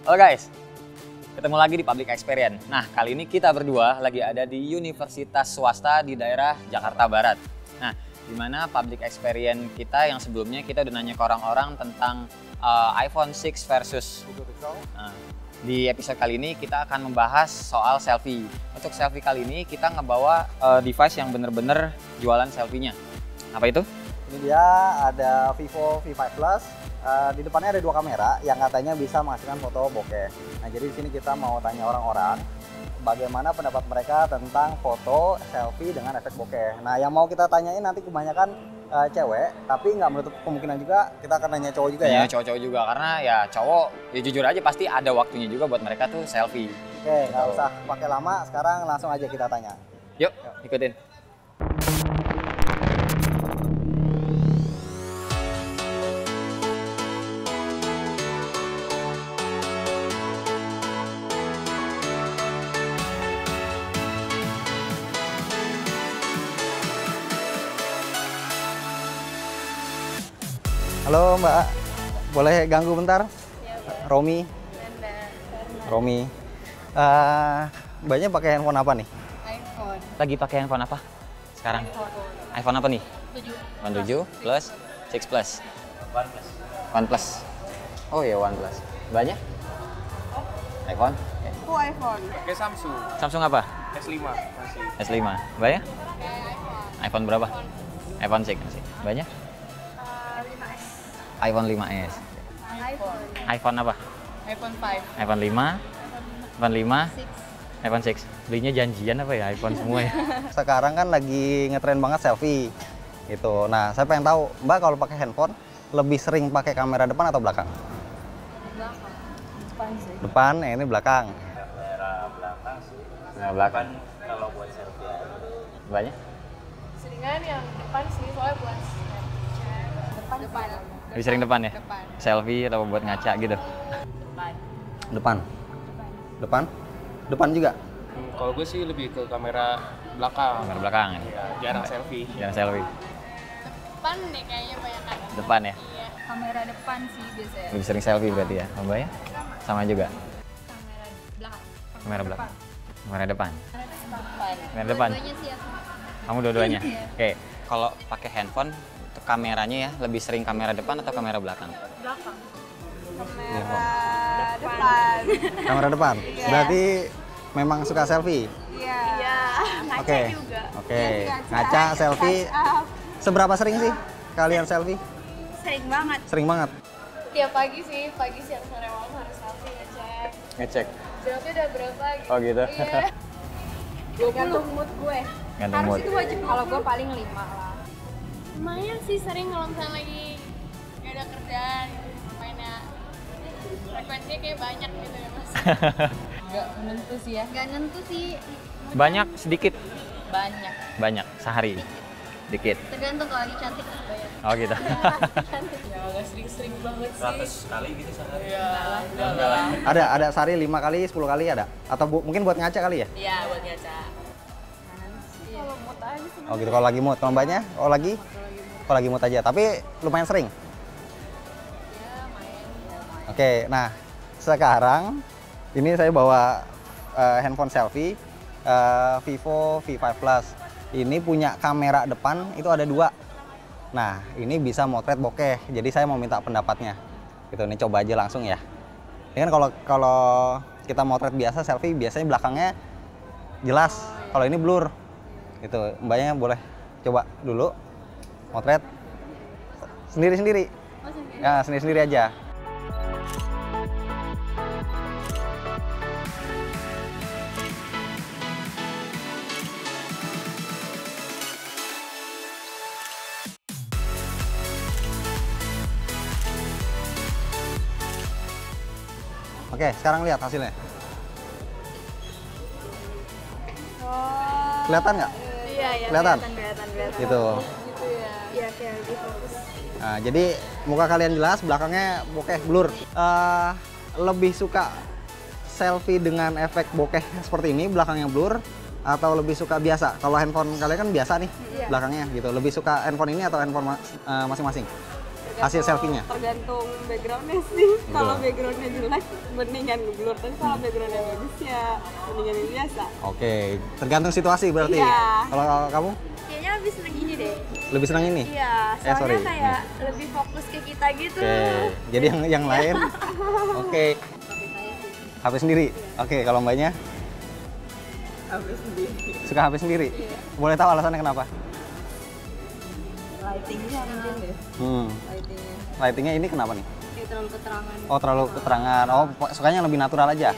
Halo guys, ketemu lagi di Public Experience. Nah, kali ini kita berdua lagi ada di universitas swasta di daerah Jakarta Barat. Nah, di mana Public Experience kita yang sebelumnya kita udah nanya ke orang-orang tentang uh, iPhone 6 versus Nah, di episode kali ini kita akan membahas soal selfie. Untuk selfie kali ini kita ngebawa uh, device yang bener-bener jualan selfie-nya. Apa itu? Ini dia ada Vivo V5 Plus. Uh, di depannya ada dua kamera yang katanya bisa menghasilkan foto bokeh. Nah, jadi di sini kita mau tanya orang-orang bagaimana pendapat mereka tentang foto selfie dengan efek bokeh. Nah, yang mau kita tanyain nanti kebanyakan uh, cewek, tapi nggak menutup kemungkinan juga kita akan nanya cowok juga ya. Iya, cowok-cowok juga karena ya cowok ya jujur aja pasti ada waktunya juga buat mereka tuh selfie. Oke, nggak usah pakai lama. Sekarang langsung aja kita tanya. Yuk, ikutin. Halo Mbak, boleh ganggu bentar? Romi. Romi. Eh, mbaknya pakai handphone apa nih? iPhone Lagi pakai handphone apa? Sekarang? iPhone apa nih? 7 One 7 plus 6 plus. One plus. One plus. Oh iya One plus. Banyak? iPhone? Aku iPhone Pakai Samsung Samsung apa? S5 masih. S5. Banyak? iPhone berapa? iPhone 6 masih. Banyak? iPhone 5s. iPhone iPhone apa? iPhone 5 iPhone 5, iPhone 5, iPhone 6. Belinya janjian apa ya iPhone semua ya? Sekarang kan lagi ngetren banget selfie. Gitu. Nah, saya pengen tahu, Mbak kalau pakai handphone lebih sering pakai kamera depan atau belakang? depan sih Depan, yang ini belakang. Nah, belakang. Kalau buat selfie. Banyak? seringan yang depan sih soalnya buat Snapchat depan depan Lebih sering depan ya? depan Selfie atau buat ngaca gitu? depan Depan. Depan? Depan juga. Hmm, Kalau gue sih lebih ke kamera belakang. Kamera belakang ya? Ya, jarang selfie. Jangan selfie. depan deh kayaknya banyak kan Depan ya? iya kamera depan sih biasanya Lebih sering selfie berarti ya? Mbak ya? Sama juga? kamera belakang Kamera belakang? Kamera depan? depan Kamera depan? Dua-duanya sih aku Kamu dua-duanya? Oke, kalau pakai handphone, kameranya ya lebih sering kamera depan atau kamera belakang? belakang kamera depan Kamera depan. Berarti memang suka selfie. iya iya ngaca Oke. juga Oke. Ngaca, selfie. Seberapa sering sih kalian selfie? sering banget Sering banget. tiap pagi sih pagi siang sore malam harus selfie ngecek Ngecek. jerawatnya udah berapa gitu Oh gitu? iya gantung mood gue Gantung mood. wajib kalau gue paling lima lah lumayan sih sering kalau misalnya lagi gak ada kerjaan mainnya frekuensinya kayak banyak gitu ya mas nggak menentu sih ya nggak nentu sih Banyak, sedikit? banyak Banyak, sehari? Dikit? tergantung kalau lagi cantik banyak Oh gitu? ya gak sering-sering banget sih kali gitu sehari. Ada, ada sehari 5 kali, 10 kali ada? Atau bu- mungkin buat ngaca kali ya? iya buat ngaca kalau mood aja sih Oh gitu, kalau lagi mood. Kalau mbaknya? Oh lagi? Kalau lagi mood aja. Tapi lumayan sering? Oke, nah sekarang ini saya bawa eh, handphone selfie eh, Vivo V5 Plus. Ini punya kamera depan itu ada dua. Nah, ini bisa motret bokeh. Jadi saya mau minta pendapatnya. Gitu, ini coba aja langsung ya. Ini kan kalau kalau kita motret biasa selfie biasanya belakangnya jelas. Kalau ini blur. Gitu, mbaknya boleh coba dulu motret sendiri-sendiri. Ya, sendiri-sendiri aja. Oke, sekarang lihat hasilnya. Kelihatan nggak? iya iya Kelihatan? kelihatan kelihatan Gitu. Iya kayak lebih fokus Nah, jadi muka kalian jelas, belakangnya bokeh blur. Eh, lebih suka selfie dengan efek bokeh seperti ini, belakangnya blur, atau lebih suka biasa? Kalau handphone kalian kan biasa nih, belakangnya gitu. Lebih suka handphone ini atau handphone eh, masing-masing? Hasil selfie-nya? tergantung backgroundnya sih kalau Betul. backgroundnya jelek mendingan ngeblur tapi kalau backgroundnya bagus ya mendingan yang biasa Oke, tergantung situasi berarti. Iya. Kalau kalau kamu kayaknya lebih seneng ini deh lebih senang ini? iya Eh, sorry. soalnya kayak lebih fokus ke kita gitu Oke, jadi yang yang lain. Oke. HP sendiri. Oke, kalau mbaknya? HP sendiri. Suka HP sendiri? Boleh tahu alasannya kenapa? Lightingnya mungkin deh Hmm. lightingnya Lightingnya ini kenapa nih? kayak terlalu keterangan Oh, terlalu keterangan. Oh, sukanya yang lebih natural aja.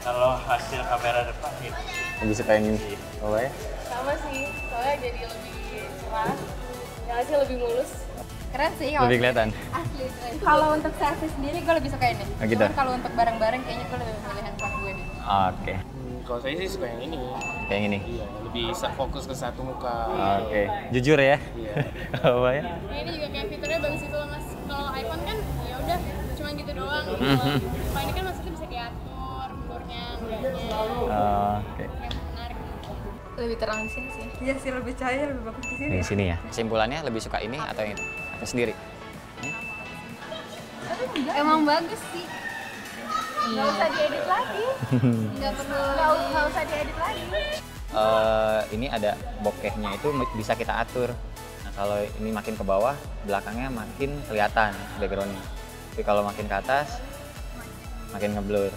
Kalau hasil kamera depan gitu. Lebih suka yang ini. Oh, ya? Sama sih, soalnya jadi lebih cerah. Yang hasil lebih mulus. Keren sih kalau Lebih kelihatan. asli keren. Kalau untuk selfie sendiri gue lebih suka ini. Oh, gitu? Kalau untuk bareng-bareng kayaknya gue lebih milih handphone gue deh. Oke. Hmm, kalau saya sih suka yang ini. Kayak gini. Iya, lebih fokus ke satu muka. Oke. Jujur ya. Iya. Apa ya? Ini juga kayak fiturnya bagus itu loh mas. Kalau iPhone kan ya udah cuma gitu doang. Gitu. Kalau ini kan maksudnya bisa diatur mundurnya, enggaknya. Oke. Yang menarik. Lebih terang di sini sih. iya sih lebih cahaya lebih bagus di sini Di sini ya. Kesimpulannya lebih suka ini atau yang itu? Atau sendiri? Emang bagus sih. Nggak usah diedit lagi. Nggak perlu. Nggak usah diedit lagi. Eh, ini ada bokehnya itu bisa kita atur. Nah, kalau ini makin ke bawah, belakangnya makin kelihatan backgroundnya. Tapi kalau makin ke atas, makin ngeblur.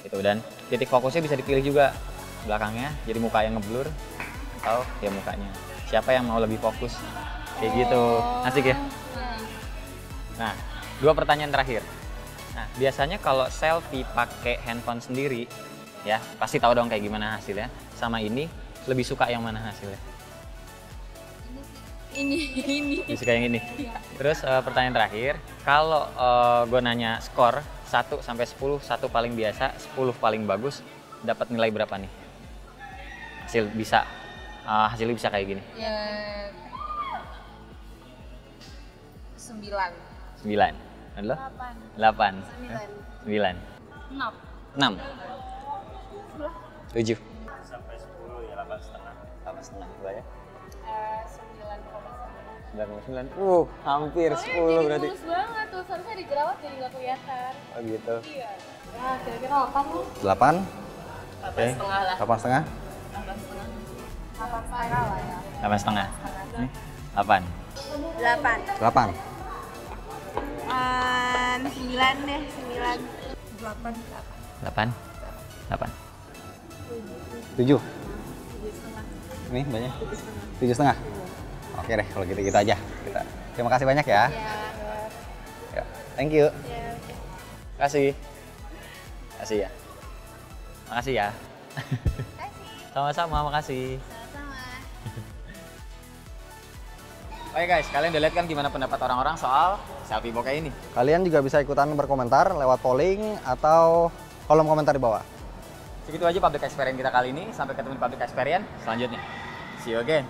Gitu dan titik fokusnya bisa dipilih juga belakangnya, jadi muka yang ngeblur atau ya mukanya. Siapa yang mau lebih fokus? Kayak gitu. Asik ya? Nah, dua pertanyaan terakhir. Nah, biasanya kalau selfie pakai handphone sendiri, ya pasti tahu dong kayak gimana hasilnya. Sama ini, lebih suka yang mana hasilnya? Ini ini. Lebih suka yang ini. Terus eh, pertanyaan terakhir, kalau gue nanya skor 1 sampai 10, satu paling biasa, 10 paling bagus, dapat nilai berapa nih? Hasil bisa eh, hasilnya bisa kayak gini. Ya. Sembilan. 9. Lo? 8. 9. 6. 6. 7. Sampai 10 ya 8 setengah. 8 setengah gua ya. Sembilan. 9,9. Uh, hampir 10 berarti. Mulus banget tuh, seharusnya dijerawat jadi nggak kelihatan. Oh gitu. Iya. Nah, kira-kira delapan nih. 8, Oke. Setengah lah. 8 setengah. Delapan setengah lah ya. 8 setengah. Nih, 8. delapan 8. Sembilan deh sembilan 8. 8. 7. Ini banyak. 7 setengah. Oke deh, kalau gitu gitu aja. Kita. Terima kasih banyak ya. Ya, Thank you. Kasih. Kasih ya. Makasih ya. Sama-sama, makasih. Oke guys, kalian udah lihat kan gimana pendapat orang-orang soal selfie bokeh ini? Kalian juga bisa ikutan berkomentar lewat polling atau kolom komentar di bawah. Segitu aja public experience kita kali ini. Sampai ketemu di public experience selanjutnya. See you again.